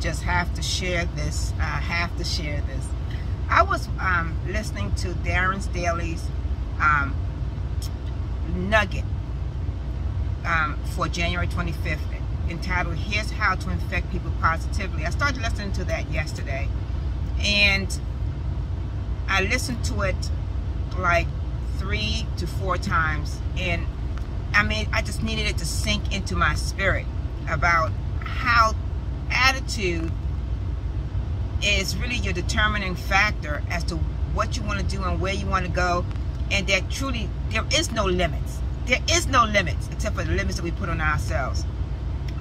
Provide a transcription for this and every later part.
just have to share this. I have to share this. I was um, listening to Darren Daily's um, nugget um, for January 25th entitled Here's How to Infect People Positively. I started listening to that yesterday and I listened to it like three to four times and I mean I just needed it to sink into my spirit about how attitude is really your determining factor as to what you want to do and where you want to go and that truly there is no limits. There is no limits except for the limits that we put on ourselves.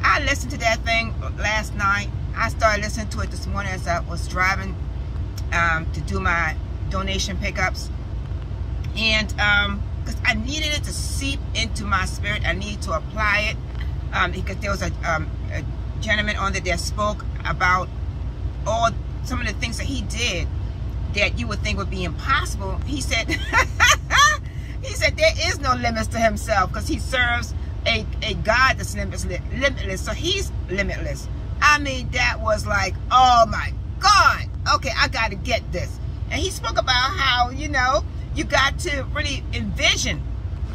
I listened to that thing last night. I started listening to it this morning as I was driving um, to do my donation pickups. And um because I needed it to seep into my spirit. I needed to apply it um, because there was a, um, a gentleman on there that spoke about all some of the things that he did that you would think would be impossible. He said, he said there is no limits to himself because he serves a, a God that's limitless, limitless. So he's limitless. I mean, that was like, oh my God. Okay, I got to get this. And he spoke about how, you know, you got to really envision,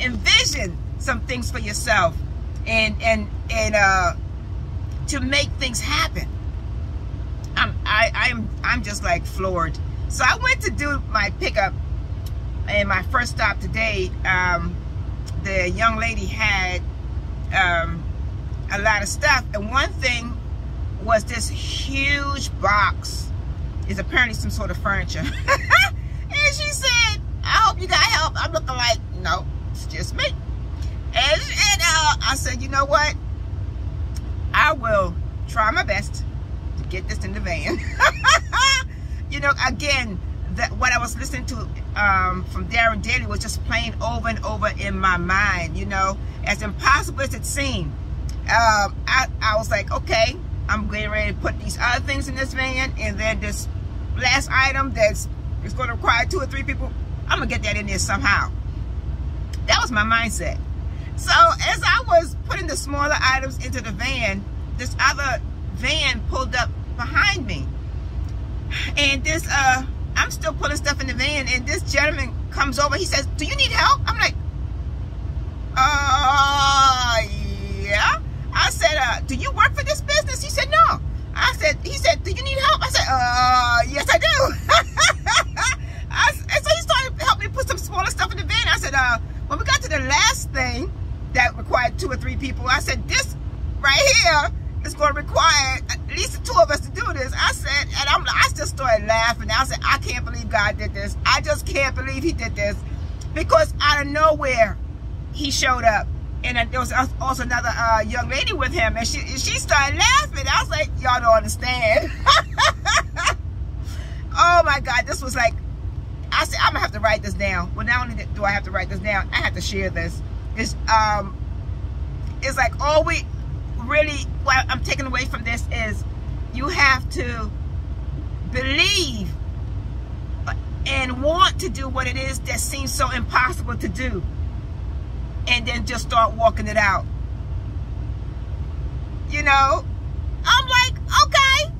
envision some things for yourself and, and, and, uh, to make things happen. I'm I, I'm I'm just like floored. So I went to do my pickup and my first stop today, um, the young lady had um, a lot of stuff and one thing was this huge box is apparently some sort of furniture. and she said, I hope you got help. I'm looking like, no, it's just me. And, and uh, I said, you know what? I will try my best to get this in the van. you know, again, that what I was listening to um, from Darren Daily was just playing over and over in my mind, you know, as impossible as it seemed. Um, I, I was like, okay, I'm getting ready to put these other things in this van, and then this last item that's is going to require two or three people, I'm going to get that in there somehow. That was my mindset. So as I was putting the smaller items into the van, this other van pulled up behind me. And this, uh, I'm still putting stuff in the van, and this gentleman comes over. He says, do you need help? I'm like, uh, yeah. I said, uh, do you work for this business? He said, no. I said, he said, do you need help? I said, uh, yes, I do. I, and so he started to help me put some smaller stuff in the van. I said, uh, when we got to the last thing that required two or three people, I said, this right here is going to require at least the two of us to do this. I said, and I'm, I just started laughing. I said, I can't believe God did this. I just can't believe he did this. Because out of nowhere, he showed up. And there was also another uh, young lady with him. And she, she started laughing. I was like, y'all don't understand. oh my God, this was like, I said, I'm going to have to write this down. Well, not only do I have to write this down, I have to share this. It's, um, it's like all we, really what I'm taking away from this is you have to believe and want to do what it is that seems so impossible to do and then just start walking it out. You know I'm like okay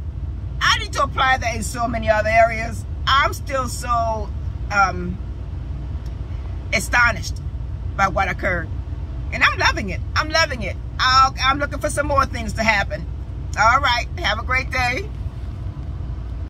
I need to apply that in so many other areas. I'm still so um, astonished by what occurred. And I'm loving it. I'm loving it I'll, I'm looking for some more things to happen. All right. Have a great day.